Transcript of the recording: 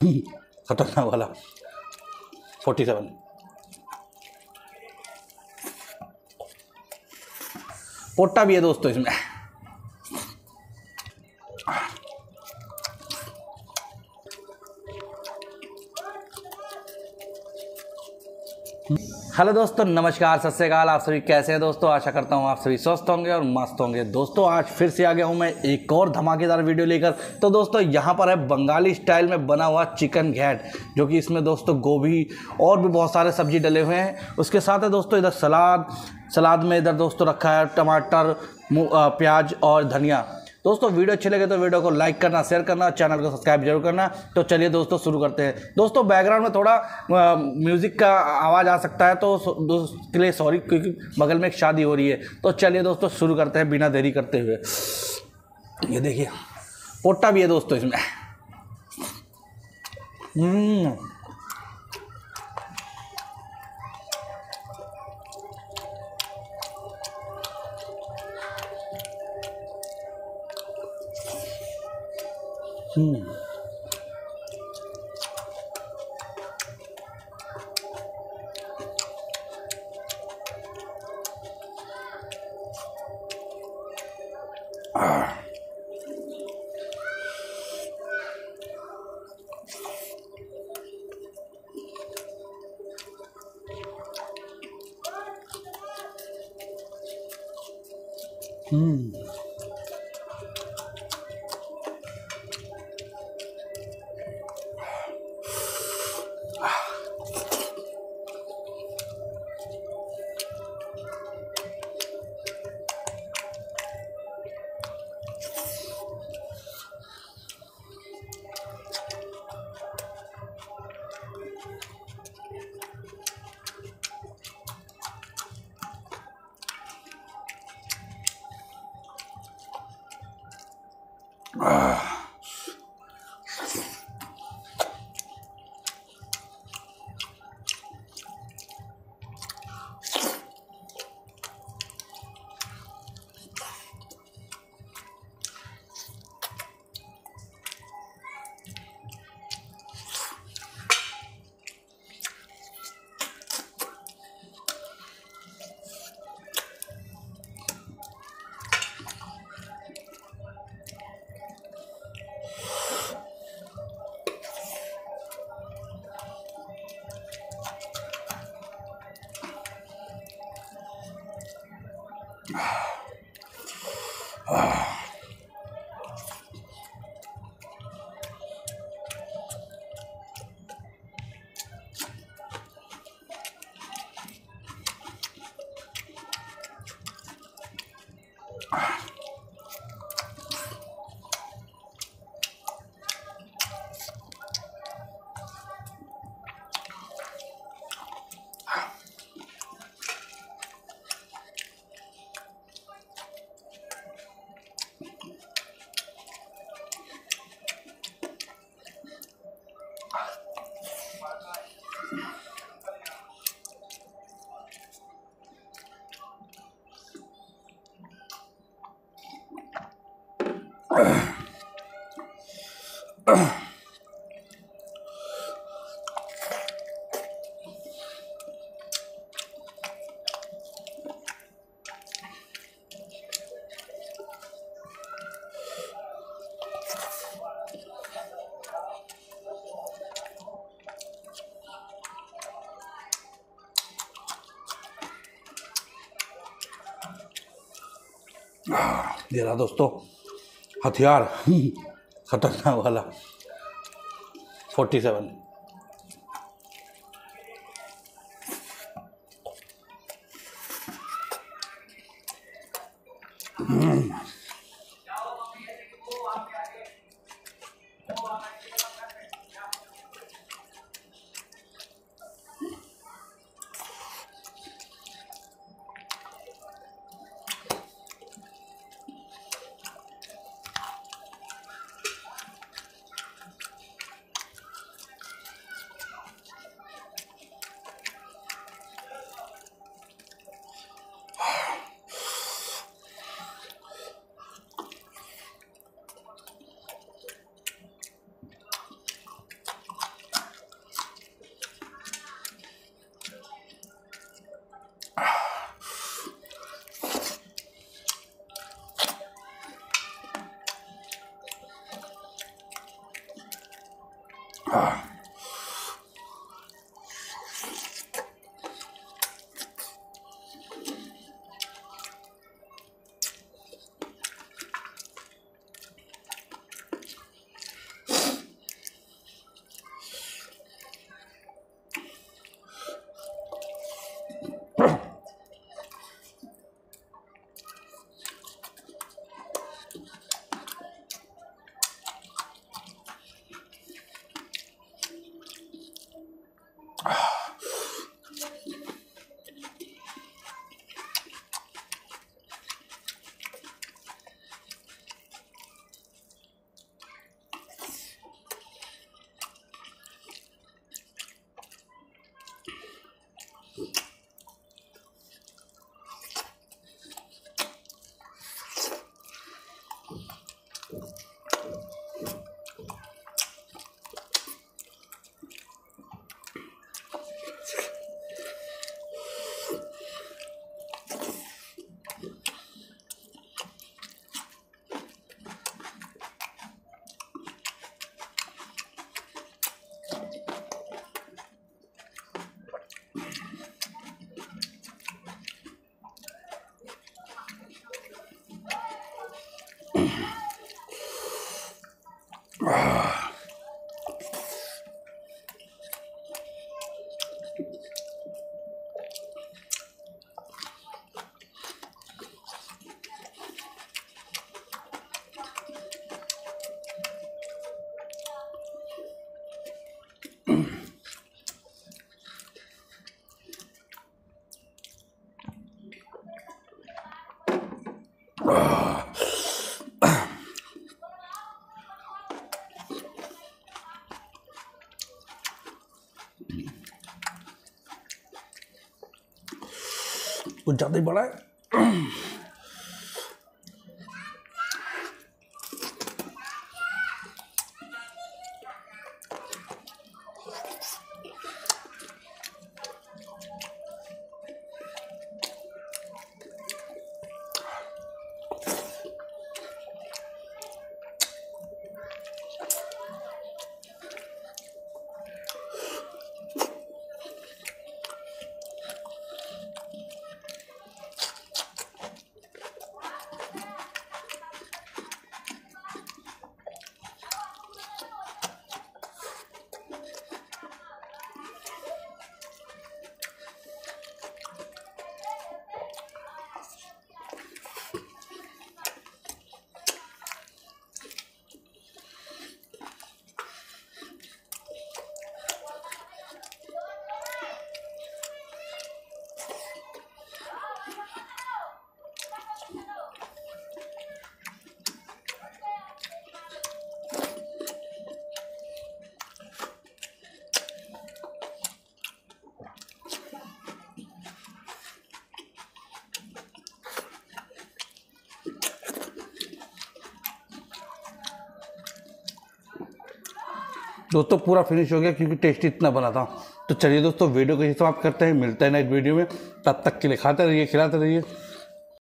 खतरनाक वाला। Forty seven पोटा भी है दोस्तों इसमें। हेलो दोस्तों, नमस्कार, सत श्रीकाल। आप सभी कैसे हैं दोस्तों? आशा करता हूँ आप सभी स्वस्थ होंगे और मस्त होंगे। दोस्तों, आज फिर से आ गया हूँ मैं एक और धमाकेदार वीडियो लेकर। तो दोस्तों, यहाँ पर है बंगाली स्टाइल में बना हुआ चिकन घैट, जो कि इसमें दोस्तों गोभी और भी बहुत सारे सब्ज़ी डले हुए हैं। उसके साथ है दोस्तों, इधर सलाद सलाद में इधर दोस्तों रखा है टमाटर प्याज और धनिया। दोस्तों, वीडियो अच्छे लगे तो वीडियो को लाइक करना शेयर करना चैनल को सब्सक्राइब ज़रूर करना। तो चलिए दोस्तों, शुरू करते हैं। दोस्तों बैकग्राउंड में थोड़ा म्यूज़िक का आवाज़ आ सकता है तो उसके लिए सॉरी क्योंकि बगल में एक शादी हो रही है। तो चलिए दोस्तों, शुरू करते हैं बिना देरी करते हुए। ये देखिए पोटा भी है दोस्तों इसमें। 嗯。啊啊嗯。Uh. 啊啊 Ah, y. हथियार खतरनाक वाला। Forty seven. Mm-hmm. कुछ ज़्यादा ही बड़ा है। दोस्तों पूरा फिनिश हो गया क्योंकि टेस्ट इतना बना था। तो चलिए दोस्तों वीडियो को ही समाप्त करते हैं। मिलते हैं नेक्स्ट वीडियो में। तब तक के लिए खाते रहिए, खिलाते रहिए।